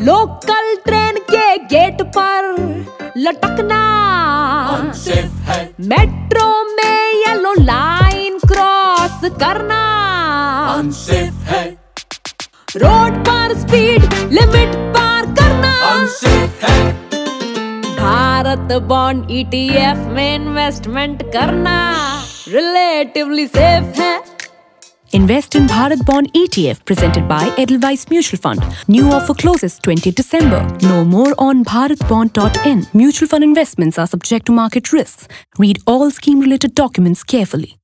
Local train के gate पर लटकना। है। मेट्रो में येलो लाइन क्रॉस करना। है। रोड पर स्पीड लिमिट पार करना। है। भारत बॉन्ड ईटीएफ में इन्वेस्टमेंट करना। रिलेटिवली सेफ़ है। Invest in Bharat Bond ETF presented by Edelweiss Mutual Fund. New offer closes 20 December. Know more on bharatbond.in. Mutual fund investments are subject to market risks. Read all scheme related documents carefully.